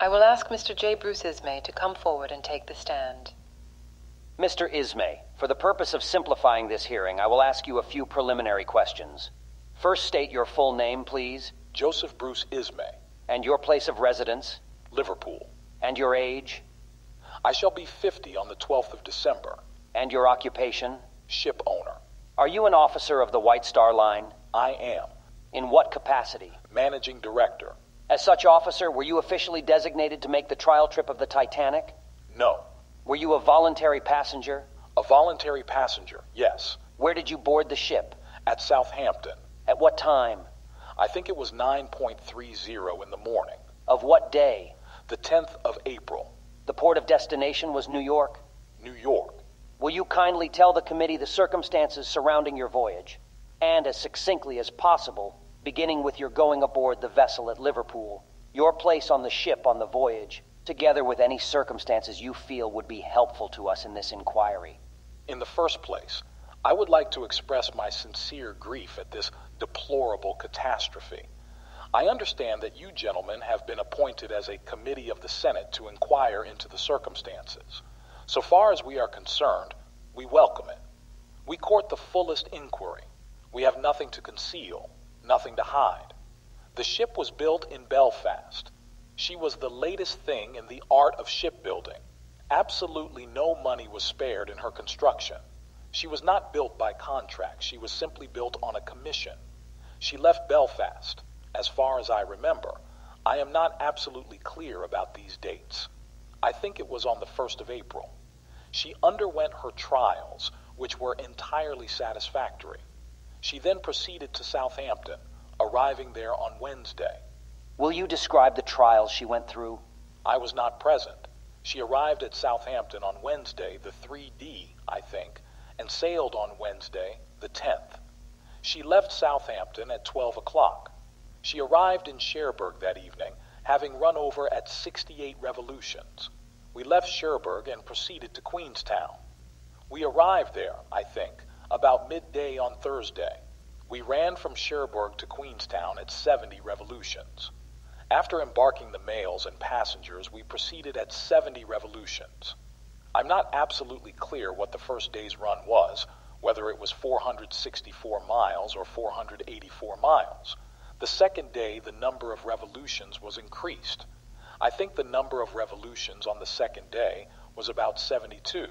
I will ask Mr. J. Bruce Ismay to come forward and take the stand. Mr. Ismay, for the purpose of simplifying this hearing, I will ask you a few preliminary questions. First, state your full name, please, Joseph Bruce Ismay, and your place of residence, Liverpool. and your age, I shall be 50 on the 12th of December. and your occupation. Ship owner. Are you an officer of the White Star Line? I am. In what capacity? Managing Director. As such officer, were you officially designated to make the trial trip of the Titanic? No. Were you a voluntary passenger? A voluntary passenger, yes. Where did you board the ship? At Southampton. At what time? I think it was 9.30 in the morning. Of what day? The 10th of April. The port of destination was New York. New York. Will you kindly tell the committee the circumstances surrounding your voyage, and as succinctly as possible, beginning with your going aboard the vessel at Liverpool, your place on the ship on the voyage, together with any circumstances you feel would be helpful to us in this inquiry? In the first place, I would like to express my sincere grief at this deplorable catastrophe. I understand that you gentlemen have been appointed as a committee of the Senate to inquire into the circumstances. So far as we are concerned, we welcome it. We court the fullest inquiry. We have nothing to conceal, nothing to hide. The ship was built in Belfast. She was the latest thing in the art of shipbuilding. Absolutely no money was spared in her construction. She was not built by contract, she was simply built on a commission. She left Belfast. As far as I remember, I am not absolutely clear about these dates. I think it was on the 1st of April. She underwent her trials, which were entirely satisfactory. She then proceeded to Southampton, arriving there on Wednesday. Will you describe the trials she went through? I was not present. She arrived at Southampton on Wednesday, the 3D, I think, and sailed on Wednesday, the 10th. She left Southampton at 12 o'clock. She arrived in Cherbourg that evening, having run over at 68 revolutions. We left Cherbourg and proceeded to Queenstown. We arrived there, I think, about midday on Thursday. We ran from Cherbourg to Queenstown at 70 revolutions. After embarking the mails and passengers, we proceeded at 70 revolutions. I'm not absolutely clear what the first day's run was, whether it was 464 miles or 484 miles. The second day, the number of revolutions was increased. I think the number of revolutions on the second day was about 72.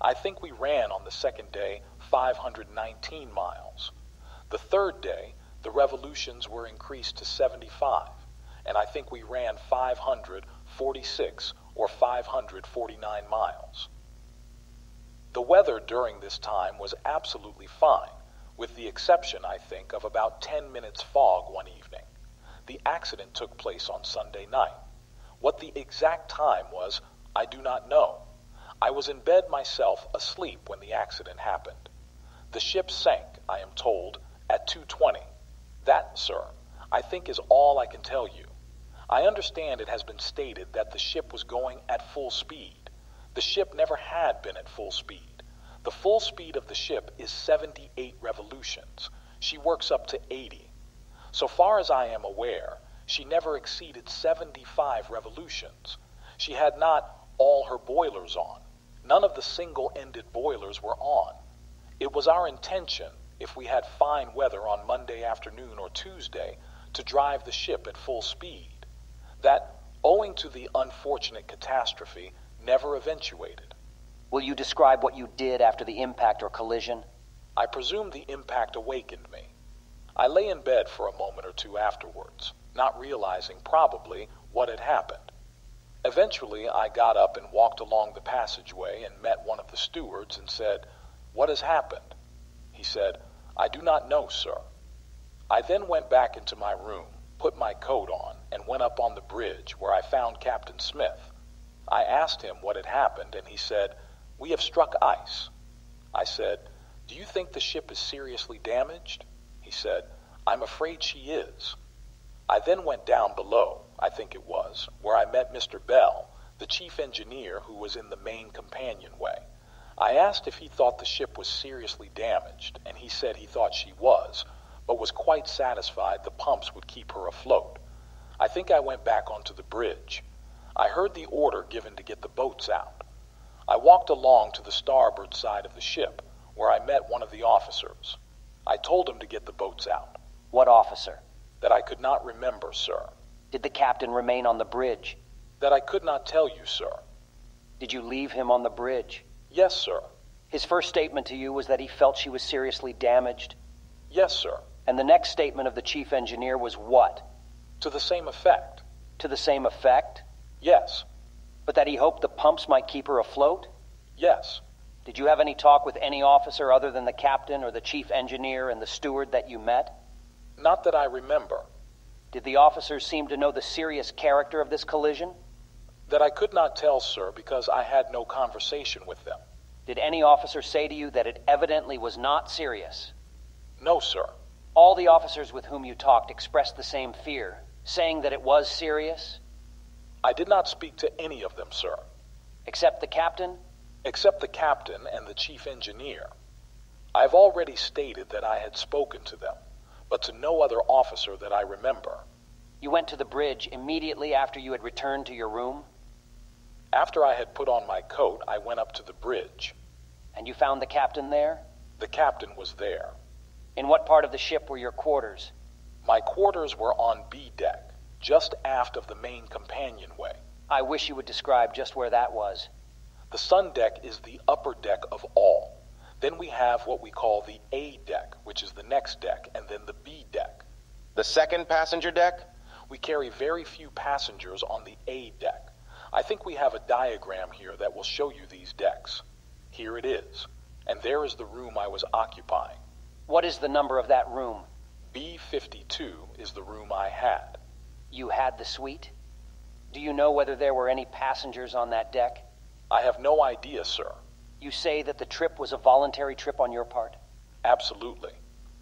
I think we ran on the second day 519 miles. The third day, the revolutions were increased to 75, and I think we ran 546 or 549 miles. The weather during this time was absolutely fine, with the exception, I think, of about 10 minutes fog one evening. The accident took place on Sunday night. What the exact time was, I do not know. I was in bed myself, asleep, when the accident happened. The ship sank, I am told, at 2.20. That, sir, I think is all I can tell you. I understand it has been stated that the ship was going at full speed. The ship never had been at full speed. The full speed of the ship is 78 revolutions. She works up to 80. So far as I am aware, she never exceeded 75 revolutions. She had not all her boilers on. None of the single ended boilers were on. It was our intention, if we had fine weather on Monday afternoon or Tuesday, to drive the ship at full speed. That, owing to the unfortunate catastrophe, never eventuated. Will you describe what you did after the impact or collision? I presume the impact awakened me. I lay in bed for a moment or two afterwards, not realizing probably what had happened. Eventually, I got up and walked along the passageway and met one of the stewards and said, What has happened? He said, I do not know, sir. I then went back into my room, put my coat on, and went up on the bridge where I found Captain Smith. I asked him what had happened, and he said, We have struck ice. I said, Do you think the ship is seriously damaged? He said, I'm afraid she is. I then went down below, I think it was, where I met Mr. Bell, the chief engineer who was in the main companionway. I asked if he thought the ship was seriously damaged, and he said he thought she was, but was quite satisfied the pumps would keep her afloat. I think I went back onto the bridge. I heard the order given to get the boats out. I walked along to the starboard side of the ship, where I met one of the officers. I told him to get the boats out. What officer? That I could not remember, sir. Did the captain remain on the bridge? That I could not tell you, sir. Did you leave him on the bridge? Yes, sir. His first statement to you was that he felt she was seriously damaged. Yes, sir. And the next statement of the chief engineer was what? To the same effect. To the same effect? Yes. But that he hoped the pumps might keep her afloat? Yes. Did you have any talk with any officer other than the captain or the chief engineer and the steward that you met? Not that I remember. Did the officers seem to know the serious character of this collision? That I could not tell, sir, because I had no conversation with them. Did any officer say to you that it evidently was not serious? No, sir. All the officers with whom you talked expressed the same fear, saying that it was serious? I did not speak to any of them, sir. Except the captain? Except the captain and the chief engineer. I have already stated that I had spoken to them, but to no other officer that I remember. You went to the bridge immediately after you had returned to your room? After I had put on my coat, I went up to the bridge. And you found the captain there? The captain was there. In what part of the ship were your quarters? My quarters were on B deck, just aft of the main companionway. I wish you would describe just where that was. The sun deck is the upper deck of all. Then we have what we call the A deck, which is the next deck, and then the B deck. The second passenger deck? We carry very few passengers on the A deck. I think we have a diagram here that will show you these decks. Here it is. And there is the room I was occupying. What is the number of that room? B52 is the room I had. You had the suite? Do you know whether there were any passengers on that deck? I have no idea, sir. You say that the trip was a voluntary trip on your part? Absolutely.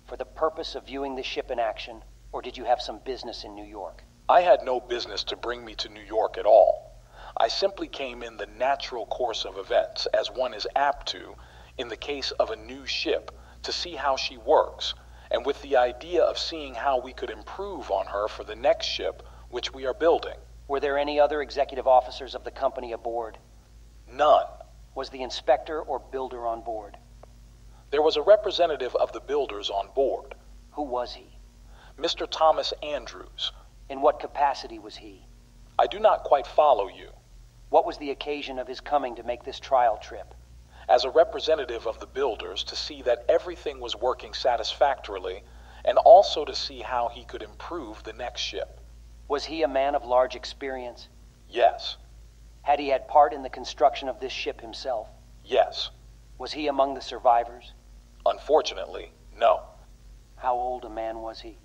For the purpose of viewing the ship in action, or did you have some business in New York? I had no business to bring me to New York at all. I simply came in the natural course of events, as one is apt to, in the case of a new ship, to see how she works, and with the idea of seeing how we could improve on her for the next ship which we are building. Were there any other executive officers of the company aboard? None. Was the inspector or builder on board? There was a representative of the builders on board. Who was he? Mr. Thomas Andrews. In what capacity was he? I do not quite follow you. What was the occasion of his coming to make this trial trip? As a representative of the builders, to see that everything was working satisfactorily, and also to see how he could improve the next ship. Was he a man of large experience? Yes. Had he had part in the construction of this ship himself? Yes. Was he among the survivors? Unfortunately, no. How old a man was he?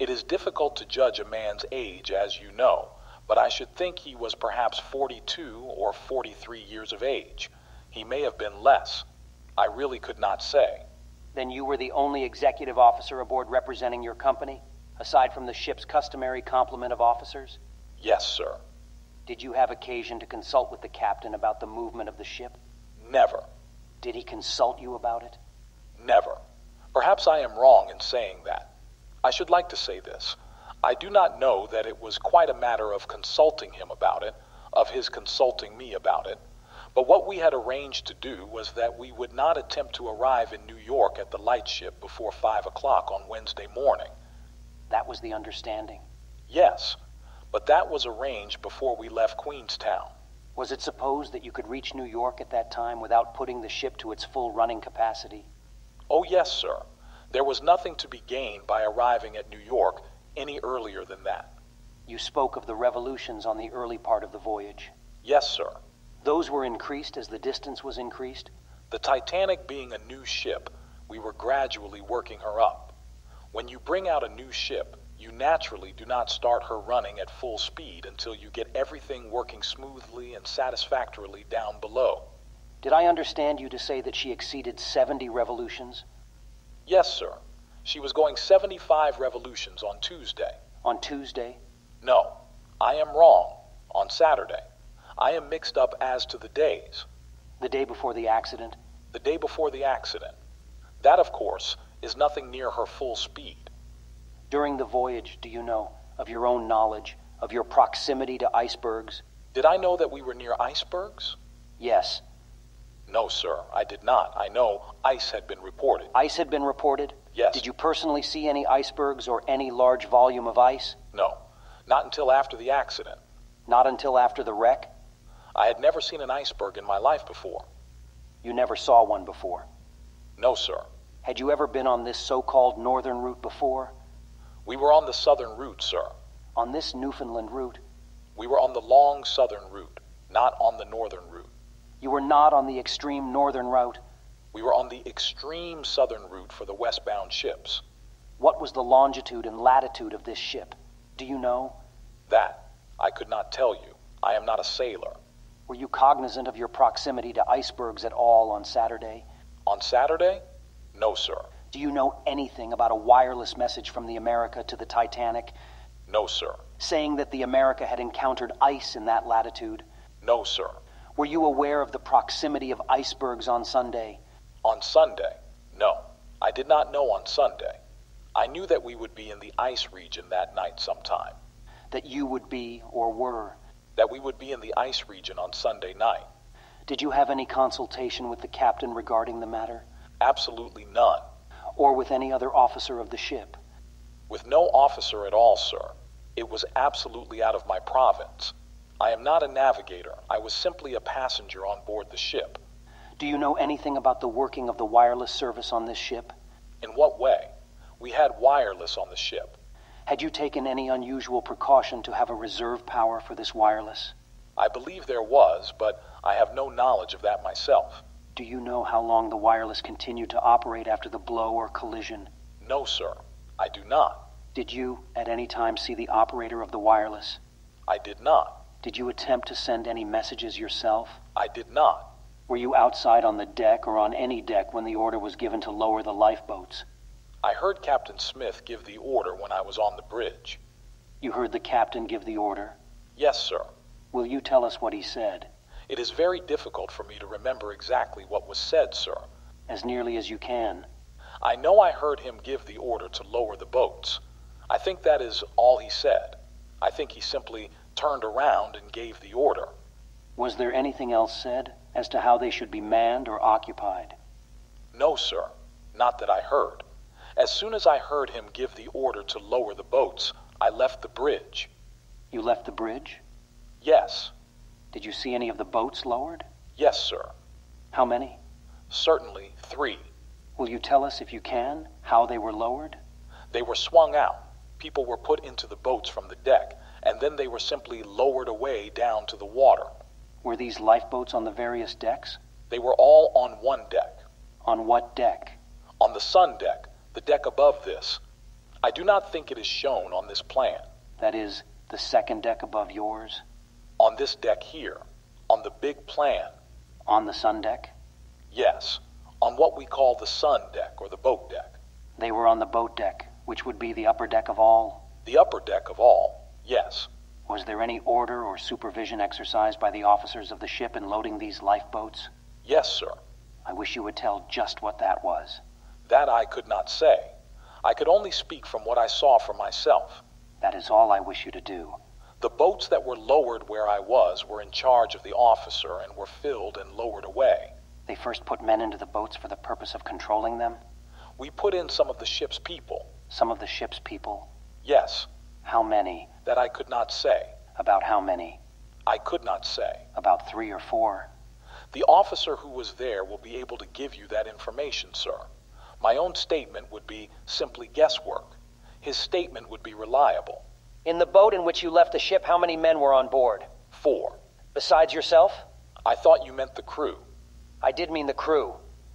It is difficult to judge a man's age, as you know, but I should think he was perhaps 42 or 43 years of age. He may have been less. I really could not say. Then you were the only executive officer aboard representing your company, aside from the ship's customary complement of officers? Yes, sir. Did you have occasion to consult with the captain about the movement of the ship? Never. Did he consult you about it? Never. Perhaps I am wrong in saying that. I should like to say this. I do not know that it was quite a matter of consulting him about it, of his consulting me about it, but what we had arranged to do was that we would not attempt to arrive in New York at the lightship before five o'clock on Wednesday morning. That was the understanding. Yes, but that was arranged before we left Queenstown. Was it supposed that you could reach New York at that time without putting the ship to its full running capacity? Oh, yes, sir. There was nothing to be gained by arriving at New York any earlier than that. You spoke of the revolutions on the early part of the voyage. Yes, sir. Those were increased as the distance was increased? The Titanic being a new ship, we were gradually working her up. When you bring out a new ship, you naturally do not start her running at full speed until you get everything working smoothly and satisfactorily down below. Did I understand you to say that she exceeded 70 revolutions? Yes, sir. She was going 75 revolutions on Tuesday. On Tuesday? No, I am wrong. On Saturday. I am mixed up as to the days. The day before the accident? The day before the accident. That, of course, is nothing near her full speed. During the voyage, do you know, of your own knowledge, of your proximity to icebergs? Did I know that we were near icebergs? Yes. No, sir, I did not. I know ice had been reported. Ice had been reported? Yes. Did you personally see any icebergs or any large volume of ice? No, not until after the accident. Not until after the wreck? I had never seen an iceberg in my life before. You never saw one before? No, sir. Had you ever been on this so called northern route before? We were on the southern route, sir. On this Newfoundland route? We were on the long southern route, not on the northern route. You were not on the extreme northern route? We were on the extreme southern route for the westbound ships. What was the longitude and latitude of this ship? Do you know? That I could not tell you. I am not a sailor. Were you cognizant of your proximity to icebergs at all on Saturday? On Saturday? No, sir. Do you know anything about a wireless message from the America to the Titanic No, sir. saying that the America had encountered ice in that latitude? No, sir. Were you aware of the proximity of icebergs on Sunday? On Sunday? No. I did not know on Sunday. I knew that we would be in the ice region that night sometime. That you would be or were? That we would be in the ice region on Sunday night. Did you have any consultation with the captain regarding the matter? Absolutely none. Or with any other officer of the ship? With no officer at all, sir. It was absolutely out of my province. I am not a navigator. I was simply a passenger on board the ship. Do you know anything about the working of the wireless service on this ship? In what way? We had wireless on the ship. Had you taken any unusual precaution to have a reserve power for this wireless? I believe there was, but I have no knowledge of that myself. Do you know how long the wireless continued to operate after the blow or collision? No, sir. I do not. Did you, at any time, see the operator of the wireless? I did not. Did you attempt to send any messages yourself? I did not. Were you outside on the deck or on any deck when the order was given to lower the lifeboats? I heard Captain Smith give the order when I was on the bridge. You heard the captain give the order? Yes, sir. Will you tell us what he said? It is very difficult for me to remember exactly what was said, sir. As nearly as you can. I know I heard him give the order to lower the boats. I think that is all he said. I think he simply turned around and gave the order. Was there anything else said as to how they should be manned or occupied? No, sir. Not that I heard. As soon as I heard him give the order to lower the boats, I left the bridge. You left the bridge? Yes. Did you see any of the boats lowered? Yes, sir. How many? Certainly three. Will you tell us, if you can, how they were lowered? They were swung out. People were put into the boats from the deck, and then they were simply lowered away down to the water. Were these lifeboats on the various decks? They were all on one deck. On what deck? On the sun deck, the deck above this. I do not think it is shown on this plan. That is, the second deck above yours? On this deck here. On the big plan. On the sun deck? Yes. On what we call the sun deck or the boat deck. They were on the boat deck, which would be the upper deck of all. The upper deck of all. Yes. Was there any order or supervision exercised by the officers of the ship in loading these lifeboats? Yes, sir. I wish you would tell just what that was. That I could not say. I could only speak from what I saw for myself. That is all I wish you to do. The boats that were lowered where I was were in charge of the officer and were filled and lowered away. They first put men into the boats for the purpose of controlling them? We put in some of the ship's people. Some of the ship's people? Yes. How many? That I could not say. About how many? I could not say. About three or four? The officer who was there will be able to give you that information, sir. My own statement would be simply guesswork. His statement would be reliable. In the boat in which you left the ship, how many men were on board? Four. Besides yourself? I thought you meant the crew. I did mean the crew.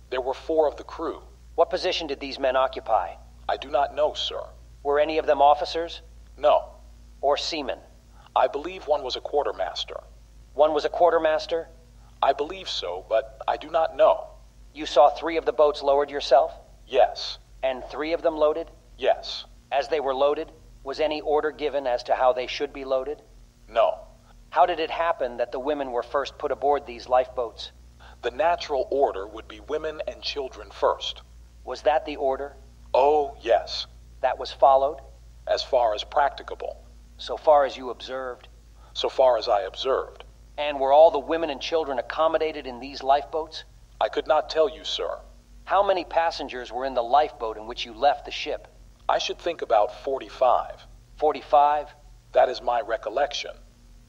There were four of the crew. What position did these men occupy? I do not know, sir. Were any of them officers? No. Or seamen? I believe one was a quartermaster. One was a quartermaster? I believe so, but I do not know. You saw three of the boats lowered yourself? Yes. And three of them loaded? Yes. As they were loaded, was any order given as to how they should be loaded? No. How did it happen that the women were first put aboard these lifeboats? The natural order would be women and children first. Was that the order? Oh, yes. That was followed? As far as practicable. So far as you observed? So far as I observed. And were all the women and children accommodated in these lifeboats? I could not tell you, sir. How many passengers were in the lifeboat in which you left the ship? I should think about 45. 45? That is my recollection.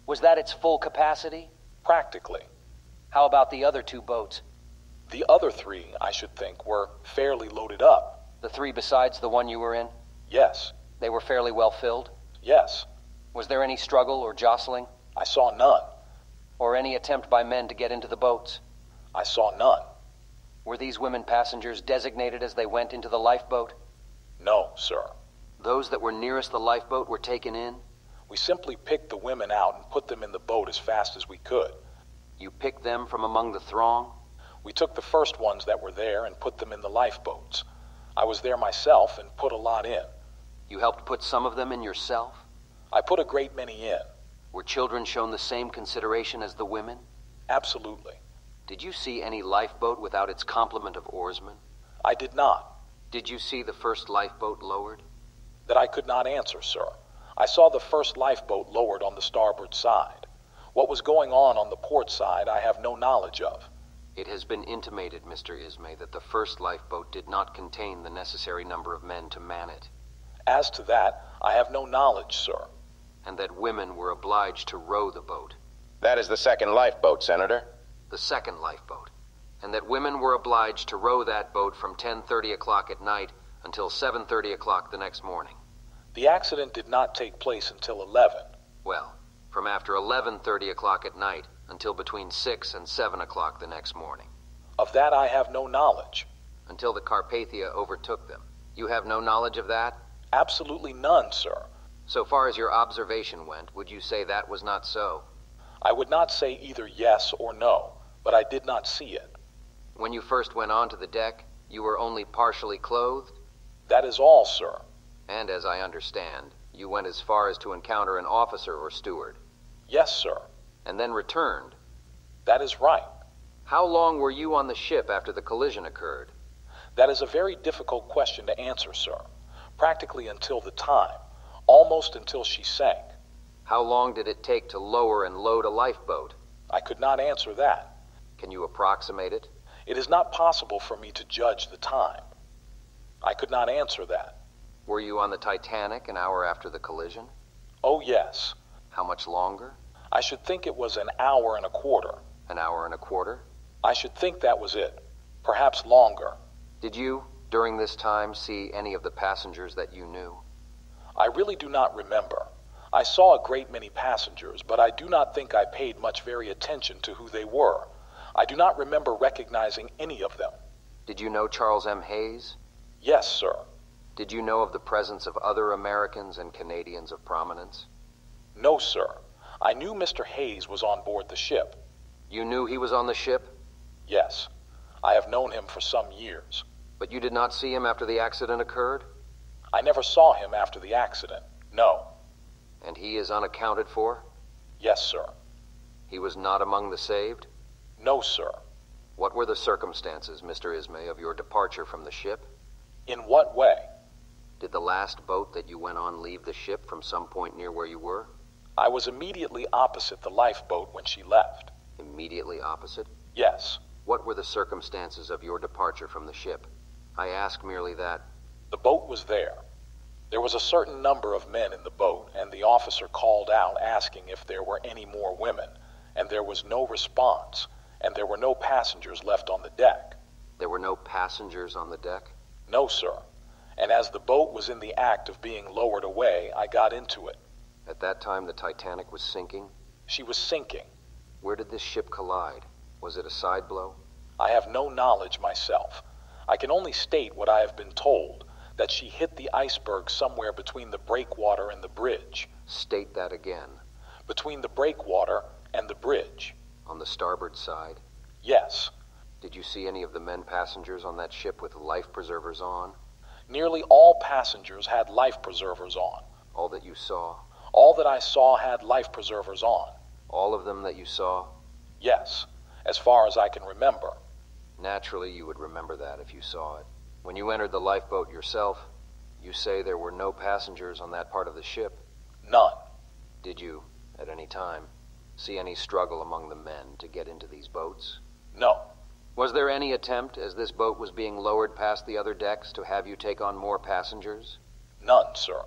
Was that its full capacity? Practically. How about the other two boats? The other three, I should think, were fairly loaded up. The three besides the one you were in? Yes. They were fairly well filled? Yes. Was there any struggle or jostling? I saw none. Or any attempt by men to get into the boats? I saw none. Were these women passengers designated as they went into the lifeboat? No, sir. Those that were nearest the lifeboat were taken in? We simply picked the women out and put them in the boat as fast as we could. You picked them from among the throng? We took the first ones that were there and put them in the lifeboats. I was there myself and put a lot in. You helped put some of them in yourself? I put a great many in. Were children shown the same consideration as the women? Absolutely. Did you see any lifeboat without its complement of oarsmen? I did not. Did you see the first lifeboat lowered? That I could not answer, sir. I saw the first lifeboat lowered on the starboard side. What was going on on the port side, I have no knowledge of. It has been intimated, Mr. Ismay, that the first lifeboat did not contain the necessary number of men to man it, As to that, I have no knowledge, sir. And that women were obliged to row the boat, That is the second lifeboat, Senator. the second lifeboat, and that women were obliged to row that boat from 10:30 o'clock at night until 7:30 o'clock the next morning. The accident did not take place until 11. Well, from after 11:30 o'clock at night until between 6 and 7 o'clock the next morning, Of that I have no knowledge. until the Carpathia overtook them. You have no knowledge of that? Absolutely none, sir. So far as your observation went, would you say that was not so? I would not say either yes or no, but I did not see it. When you first went onto the deck, you were only partially clothed, That is all, sir. and as I understand, you went as far as to encounter an officer or steward, Yes, sir. and then returned. That is right. How long were you on the ship after the collision occurred? That is a very difficult question to answer, sir. Practically until the time, almost until she sank. How long did it take to lower and load a lifeboat? I could not answer that. Can you approximate it? It is not possible for me to judge the time. I could not answer that. Were you on the Titanic an hour after the collision? Oh, yes. How much longer? I should think it was an hour and a quarter. An hour and a quarter? I should think that was it. Perhaps longer. Did you, during this time, see any of the passengers that you knew? I really do not remember. I saw a great many passengers, but I do not think I paid much very attention to who they were. I do not remember recognizing any of them. Did you know Charles M. Hays? Yes, sir. Did you know of the presence of other Americans and Canadians of prominence? No, sir. I knew Mr. Hays was on board the ship. You knew he was on the ship, Yes. I have known him for some years. but you did not see him after the accident occurred? I never saw him after the accident. No. And he is unaccounted for? Yes, sir. He was not among the saved? No, sir. What were the circumstances, Mr. Ismay, of your departure from the ship? In what way? Did the last boat that you went on leave the ship from some point near where you were? I was immediately opposite the lifeboat when she left. Immediately opposite? Yes. What were the circumstances of your departure from the ship? I ask merely that. The boat was there. There was a certain number of men in the boat, and the officer called out asking if there were any more women, and there was no response, and there were no passengers left on the deck. There were no passengers on the deck? No, sir. And as the boat was in the act of being lowered away, I got into it. At that time, the Titanic was sinking? She was sinking. Where did this ship collide? Was it a side blow? I have no knowledge myself. I can only state what I have been told that she hit the iceberg somewhere between the breakwater and the bridge. State that again. Between the breakwater and the bridge. On the starboard side? Yes. Did you see any of the men passengers on that ship with life preservers on? Nearly all passengers had life preservers on. All that you saw? All that I saw had life preservers on. All of them that you saw? Yes, as far as I can remember. Naturally, you would remember that if you saw it. When you entered the lifeboat yourself, you say there were no passengers on that part of the ship. None. Did you, at any time? see any struggle among the men to get into these boats? No. Was there any attempt, as this boat was being lowered past the other decks, to have you take on more passengers? None, sir.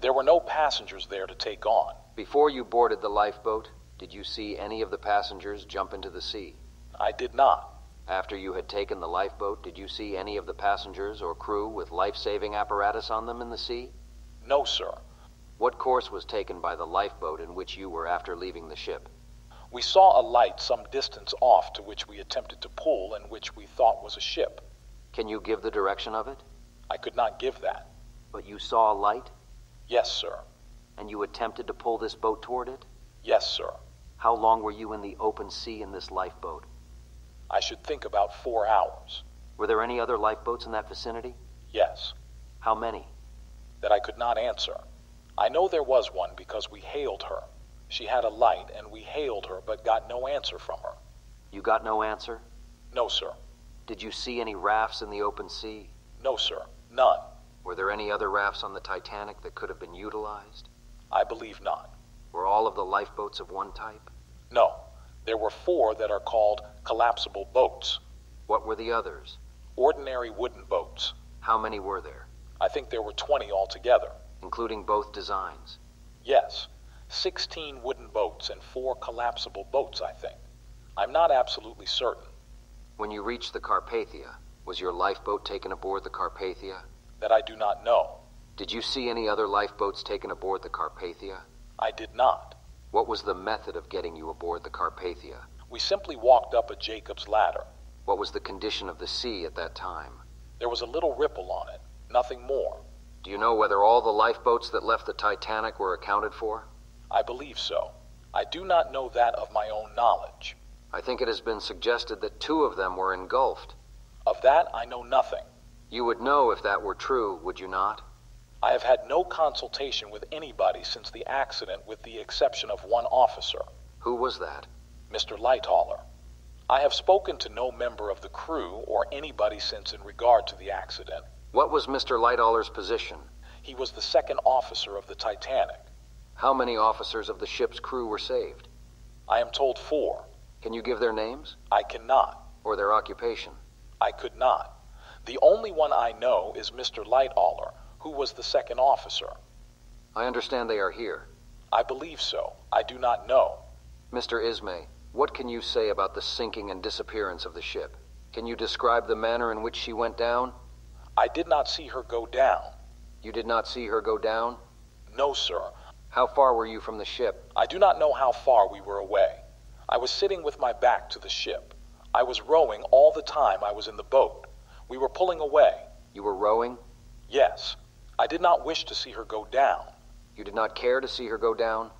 There were no passengers there to take on. Before you boarded the lifeboat, did you see any of the passengers jump into the sea? I did not. After you had taken the lifeboat, did you see any of the passengers or crew with life saving apparatus on them in the sea? No, sir. What course was taken by the lifeboat in which you were after leaving the ship? We saw a light some distance off to which we attempted to pull and which we thought was a ship. Can you give the direction of it? I could not give that. But you saw a light, Yes, sir. and you attempted to pull this boat toward it? Yes, sir. How long were you in the open sea in this lifeboat? I should think about four hours. Were there any other lifeboats in that vicinity? Yes. How many? That I could not answer. I know there was one because we hailed her. She had a light, and we hailed her but got no answer from her. You got no answer? No, sir. Did you see any rafts in the open sea? No, sir. None. Were there any other rafts on the Titanic that could have been utilized? I believe not. Were all of the lifeboats of one type? No. There were four that are called collapsible boats. What were the others? Ordinary wooden boats. How many were there, I think there were 20 altogether. including both designs? Yes. 16 wooden boats and four collapsible boats, I think. I'm not absolutely certain. When you reached the Carpathia, was your lifeboat taken aboard the Carpathia? That I do not know. Did you see any other lifeboats taken aboard the Carpathia? I did not. What was the method of getting you aboard the Carpathia? We simply walked up a Jacob's ladder. What was the condition of the sea at that time? There was a little ripple on it, nothing more. Do you know whether all the lifeboats that left the Titanic were accounted for? I believe so. I do not know that of my own knowledge. I think it has been suggested that two of them were engulfed. Of that, I know nothing. You would know if that were true, would you not? I have had no consultation with anybody since the accident, with the exception of one officer, Who was that? Mr. Lightoller. I have spoken to no member of the crew or anybody since in regard to the accident. What was Mr. Lightoller's position? He was the second officer of the Titanic. How many officers of the ship's crew were saved? I am told four. Can you give their names I cannot. or their occupation? I could not. The only one I know is Mr. Lightoller, who was the second officer. I understand they are here. I believe so. I do not know. Mr. Ismay, what can you say about the sinking and disappearance of the ship? Can you describe the manner in which she went down? I did not see her go down. You did not see her go down? No, sir. How far were you from the ship? I do not know how far we were away. I was sitting with my back to the ship. I was rowing all the time I was in the boat. We were pulling away. You were rowing? Yes. I did not wish to see her go down. You did not care to see her go down?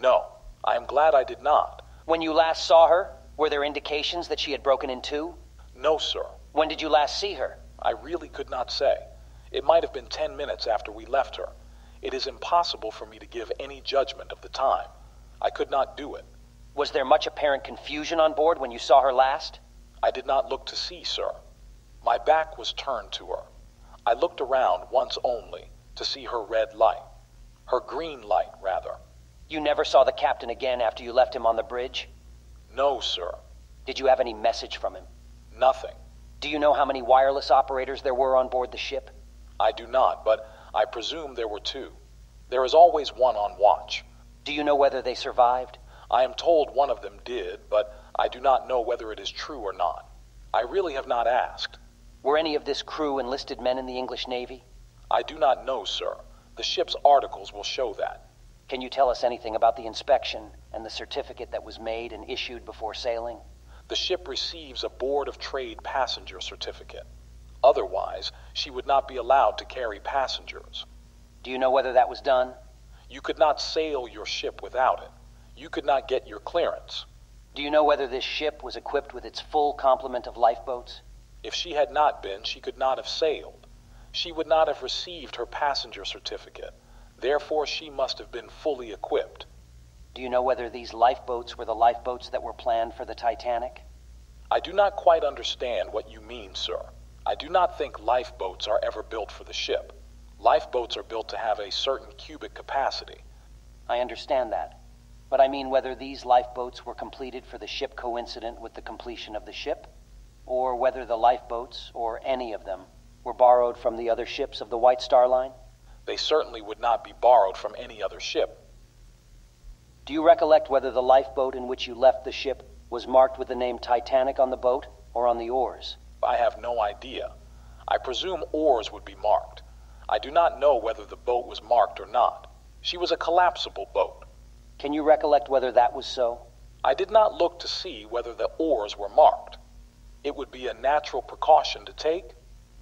No. I am glad I did not. When you last saw her, were there indications that she had broken in two? No, sir. When did you last see her? I really could not say. It might have been ten minutes after we left her. It is impossible for me to give any judgment of the time. I could not do it. Was there much apparent confusion on board when you saw her last? I did not look to see, sir. My back was turned to her. I looked around once only to see her red light. Her green light, rather. You never saw the captain again after you left him on the bridge? No, sir. Did you have any message from him? Nothing. Do you know how many wireless operators there were on board the ship? I do not, but I presume there were two. There is always one on watch. Do you know whether they survived? I am told one of them did, but I do not know whether it is true or not. I really have not asked. Were any of this crew enlisted men in the English Navy? I do not know, sir. The ship's articles will show that. Can you tell us anything about the inspection and the certificate that was made and issued before sailing? The ship receives a Board of Trade passenger certificate. Otherwise, she would not be allowed to carry passengers. Do you know whether that was done? You could not sail your ship without it. You could not get your clearance. Do you know whether this ship was equipped with its full complement of lifeboats? If she had not been, she could not have sailed. She would not have received her passenger certificate. Therefore, she must have been fully equipped. Do you know whether these lifeboats were the lifeboats that were planned for the Titanic? I do not quite understand what you mean, sir. I do not think lifeboats are ever built for the ship. Lifeboats are built to have a certain cubic capacity. I understand that. But I mean whether these lifeboats were completed for the ship coincident with the completion of the ship, or whether the lifeboats, or any of them, were borrowed from the other ships of the White Star Line? They certainly would not be borrowed from any other ship. Do you recollect whether the lifeboat in which you left the ship was marked with the name Titanic on the boat or on the oars? I have no idea. I presume oars would be marked. I do not know whether the boat was marked or not. She was a collapsible boat. Can you recollect whether that was so? I did not look to see whether the oars were marked. It would be a natural precaution to take.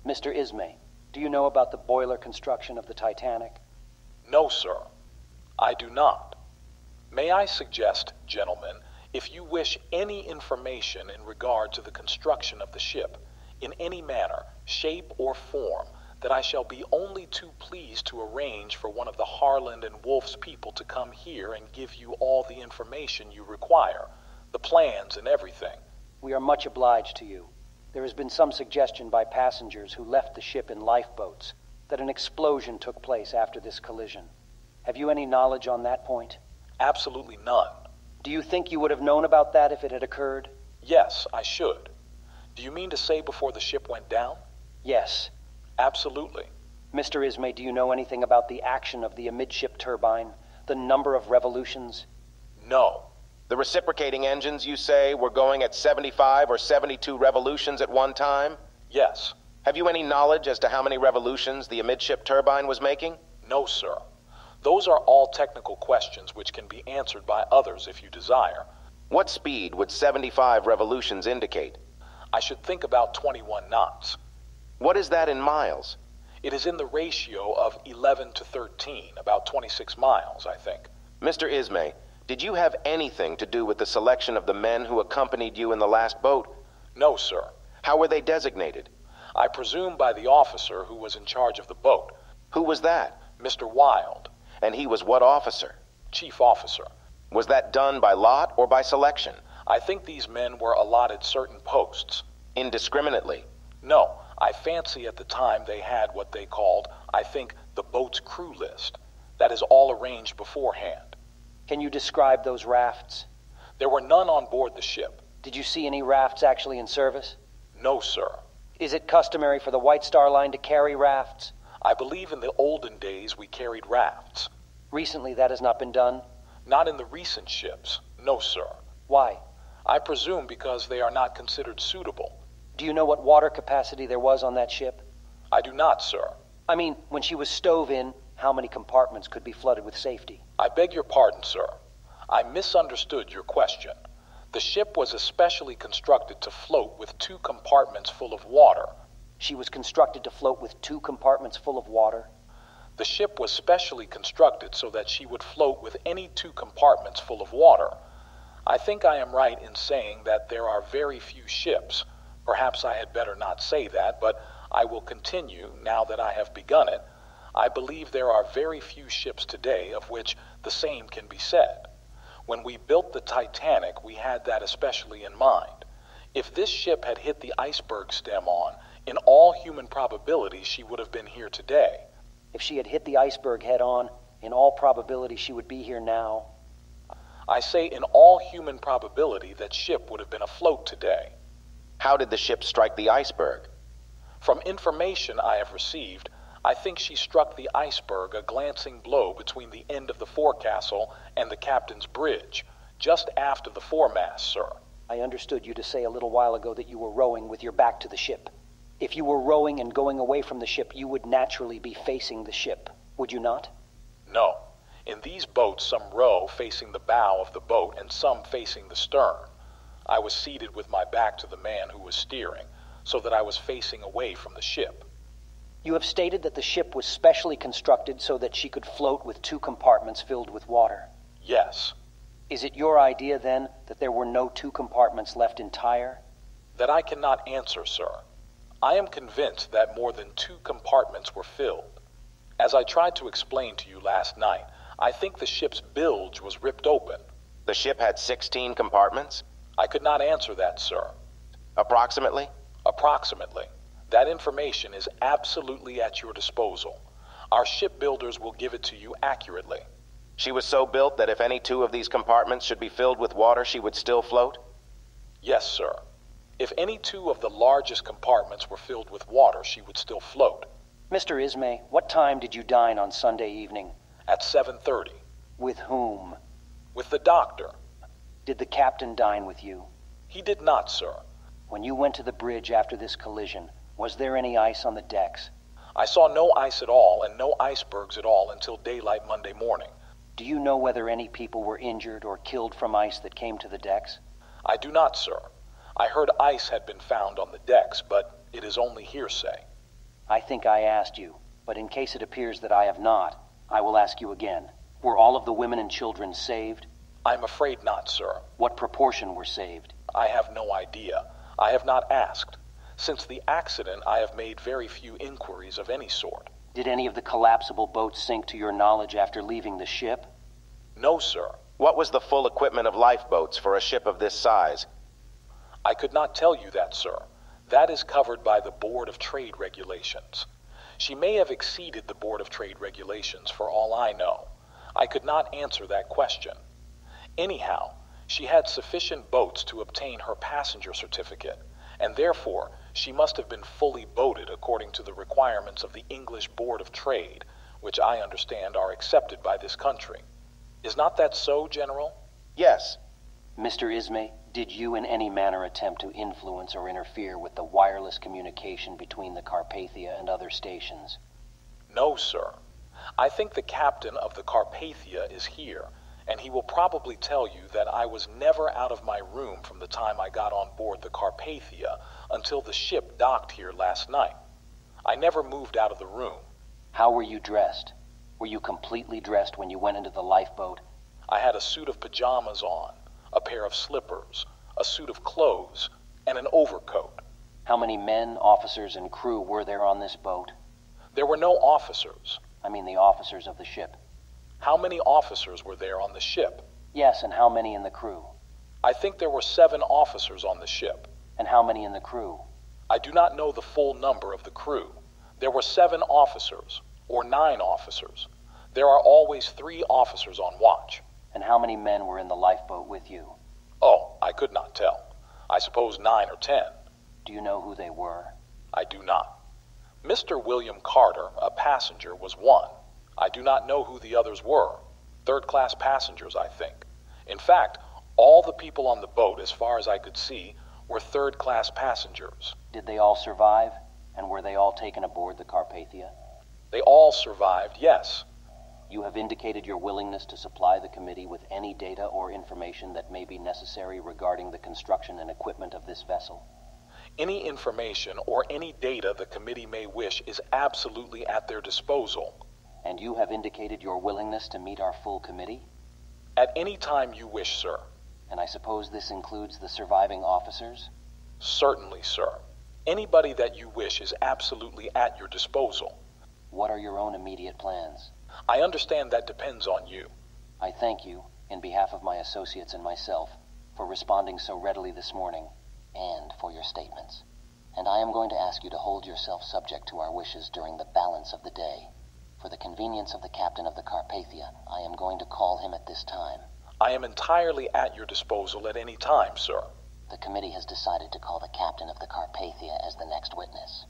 Mr. Ismay, do you know about the boiler construction of the Titanic? No, sir. I do not. May I suggest, gentlemen, if you wish any information in regard to the construction of the ship, in any manner, shape, or form, that I shall be only too pleased to arrange for one of the Harland and Wolff's people to come here and give you all the information you require, the plans and everything. We are much obliged to you. There has been some suggestion by passengers who left the ship in lifeboats that an explosion took place after this collision. Have you any knowledge on that point? Absolutely none. Do you think you would have known about that if it had occurred? Yes, I should. Do you mean to say before the ship went down? Yes. Absolutely. Mr. Ismay, do you know anything about the action of the amidship turbine, the number of revolutions? No. The reciprocating engines, you say, were going at 75 or 72 revolutions at one time? Yes. Have you any knowledge as to how many revolutions the amidship turbine was making? No, sir. Those are all technical questions which can be answered by others if you desire. What speed would 75 revolutions indicate? I should think about 21 knots. What is that in miles? It is in the ratio of 11 to 13, about 26 miles, I think. Mr. Ismay, did you have anything to do with the selection of the men who accompanied you in the last boat? No, sir. How were they designated? I presume by the officer who was in charge of the boat, Who was that? Mr. Wilde, And he was what officer? chief officer. Was that done by lot or by selection? I think these men were allotted certain posts. Indiscriminately. No, I fancy at the time they had what they called, I think, the boat's crew list. That is all arranged beforehand. Can you describe those rafts? There were none on board the ship. Did you see any rafts actually in service? No, sir. Is it customary for the White Star Line to carry rafts? I believe in the olden days we carried rafts. Recently, that has not been done. Not in the recent ships. No, sir. Why? I presume because they are not considered suitable. Do you know what water capacity there was on that ship? I do not, sir. I mean, when she was stove in, how many compartments could be flooded with safety? I beg your pardon, sir. I misunderstood your question. The ship was especially constructed to float with two compartments full of water. She was constructed to float with two compartments full of water. The ship was specially constructed so that she would float with any two compartments full of water. I think I am right in saying that there are very few ships. Perhaps I had better not say that, but I will continue now that I have begun it. I believe there are very few ships today of which the same can be said. When we built the Titanic, we had that especially in mind. If this ship had hit the iceberg stem on, in all human probability, she would have been here today. If she had hit the iceberg head on, in all probability she would be here now. I say in all human probability that ship would have been afloat today. How did the ship strike the iceberg? From information I have received, I think she struck the iceberg a glancing blow between the end of the forecastle and the captain's bridge, just aft of the foremast, sir. I understood you to say a little while ago that you were rowing with your back to the ship. If you were rowing and going away from the ship, you would naturally be facing the ship, would you not? No. In these boats, some row facing the bow of the boat and some facing the stern. I was seated with my back to the man who was steering, so that I was facing away from the ship. You have stated that the ship was specially constructed so that she could float with two compartments filled with water. Yes. Is it your idea, then, that there were no two compartments left entire? That I cannot answer, sir. I am convinced that more than two compartments were filled. As I tried to explain to you last night, I think the ship's bilge was ripped open. The ship had 16 compartments? I could not answer that, sir. Approximately? Approximately. That information is absolutely at your disposal. Our shipbuilders will give it to you accurately. She was so built that if any two of these compartments should be filled with water, she would still float? Yes, sir. If any two of the largest compartments were filled with water, she would still float. Mr. Ismay, what time did you dine on Sunday evening? At 7.30. With whom? With the doctor. Did the captain dine with you? He did not, sir. When you went to the bridge after this collision, was there any ice on the decks? I saw no ice at all and no icebergs at all until daylight Monday morning. Do you know whether any people were injured or killed from ice that came to the decks? I do not, sir. I heard ice had been found on the decks, but it is only hearsay. I think I asked you, but in case it appears that I have not, I will ask you again. Were all of the women and children saved? I'm afraid not, sir. What proportion were saved? I have no idea. I have not asked. Since the accident, I have made very few inquiries of any sort. Did any of the collapsible boats sink to your knowledge after leaving the ship? No, sir. What was the full equipment of lifeboats for a ship of this size? I could not tell you that, sir. That is covered by the Board of Trade Regulations. She may have exceeded the Board of Trade Regulations for all I know. I could not answer that question. Anyhow, she had sufficient boats to obtain her passenger certificate, and therefore she must have been fully boated according to the requirements of the English Board of Trade, which I understand are accepted by this country. Is not that so, General? Yes. Mr. Ismay, did you in any manner attempt to influence or interfere with the wireless communication between the Carpathia and other stations? No, sir. I think the captain of the Carpathia is here, and he will probably tell you that I was never out of my room from the time I got on board the Carpathia until the ship docked here last night. I never moved out of the room. How were you dressed? Were you completely dressed when you went into the lifeboat? I had a suit of pajamas on, a pair of slippers, a suit of clothes, and an overcoat. How many men, officers, and crew were there on this boat? There were no officers. I mean the officers of the ship. How many officers were there on the ship? Yes, and how many in the crew? I think there were seven officers on the ship. And how many in the crew? I do not know the full number of the crew. There were seven officers, or nine officers. There are always three officers on watch. And how many men were in the lifeboat with you? Oh, I could not tell. I suppose nine or ten. Do you know who they were? I do not. Mr. William Carter, a passenger, was one. I do not know who the others were. Third class passengers, I think. In fact, all the people on the boat, as far as I could see, were third class passengers. Did they all survive? And were they all taken aboard the Carpathia? They all survived, yes. You have indicated your willingness to supply the committee with any data or information that may be necessary regarding the construction and equipment of this vessel. Any information or any data the committee may wish is absolutely at their disposal. And you have indicated your willingness to meet our full committee? At any time you wish, sir. And I suppose this includes the surviving officers? Certainly, sir. Anybody that you wish is absolutely at your disposal. What are your own immediate plans? I understand that depends on you. I thank you, in behalf of my associates and myself, for responding so readily this morning, and for your statements. And I am going to ask you to hold yourself subject to our wishes during the balance of the day. For the convenience of the captain of the Carpathia, I am going to call him at this time. I am entirely at your disposal at any time, sir. The committee has decided to call the captain of the Carpathia as the next witness.